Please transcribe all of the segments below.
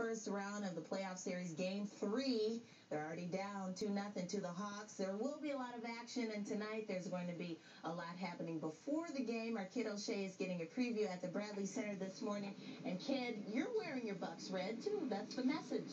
first round of the playoff series, game three. They're already down 2 nothing to the Hawks. There will be a lot of action, and tonight there's going to be a lot happening before the game. Our Kidd O'Shea is getting a preview at the Bradley Center this morning. And, Kidd, you're wearing your Bucks red, too. That's the message.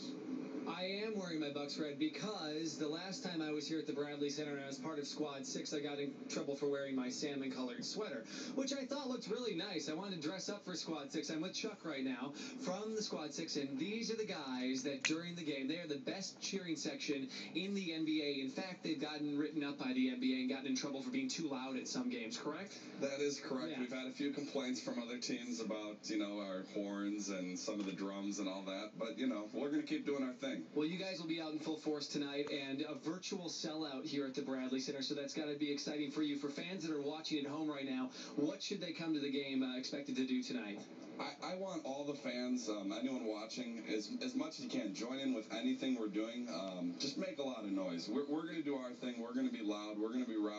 I am wearing my Bucks red because the last time I was here at the Bradley Center and I was part of Squad 6, I got in trouble for wearing my salmon colored sweater, which I thought looked really nice. I wanted to dress up for Squad 6. I'm with Chuck right now from the Squad 6, and these are the guys that during the game, they are the best cheering section in the NBA. In fact, they've gotten written up by the NBA and gotten in trouble for being too loud at some games, correct? That is correct. Yeah. We've had a few complaints from other teams about, you know, our horns and some of the drums and all that, but, you know, we're going to keep doing our thing. Well, you guys will be out in full force tonight and a virtual sellout here at the Bradley Center, so that's got to be exciting for you. For fans that are watching at home right now, what should they come to the game uh, expected to do tonight? I, I want all the fans, um, anyone watching, as, as much as you can, join in with anything we're doing. Um, just make a lot of noise. We're, we're going to do our thing. We're going to be loud. We're going to be rowdy.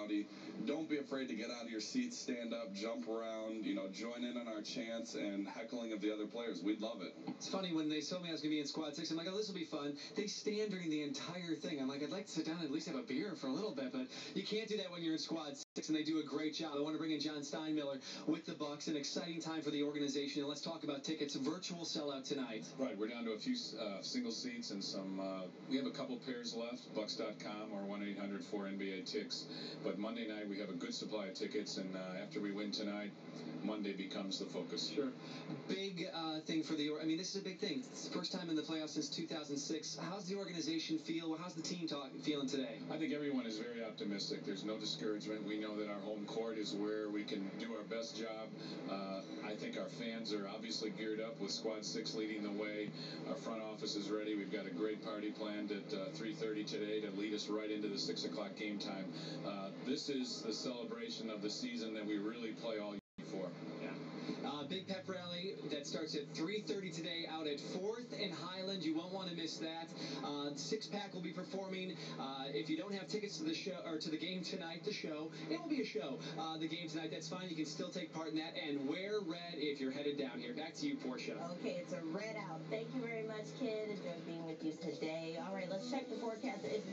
Don't be afraid to get out of your seats, stand up, jump around, you know, join in on our chants and heckling of the other players. We'd love it. It's funny when they told me I was going to be in Squad 6, I'm like, oh, this will be fun. They stand during the entire thing. I'm like, I'd like to sit down and at least have a beer for a little bit, but you can't do that when you're in Squad 6, and they do a great job. I want to bring in John Steinmiller with the Bucks. An exciting time for the organization, and let's talk about tickets. Virtual sellout tonight. Right, we're down to a few uh, single seats and some. Uh, we have a couple pairs left. Bucks.com or one 800 4 NBA ticks. But Monday night we have a good supply of tickets, and uh, after we win tonight, Monday becomes the focus. Sure. Big uh, thing for the. I mean, this is a big thing. It's the first time in the playoffs since 2006. How's the organization feel? How's the team talk, feeling today? I think everyone is very optimistic. There's no discouragement. We know that our home court is where we can do our best job. Uh, I think our fans are obviously geared up with Squad 6 leading the way. Our front office is ready. We've got a great party planned at uh, 3.30 today to lead us right into the 6 o'clock game time. Uh, this is the celebration of the season that we really play all year for. Uh, big pep that starts at 3.30 today out at 4th and Highland. You won't want to miss that. Uh, Six Pack will be performing. Uh, if you don't have tickets to the show or to the game tonight, the show, it will be a show. Uh, the game tonight, that's fine. You can still take part in that and wear red if you're headed down here. Back to you, Portia. Okay, it's a red out. Thank you very much, Kidd. Enjoyed being with you today. All right, let's check the forecast. It's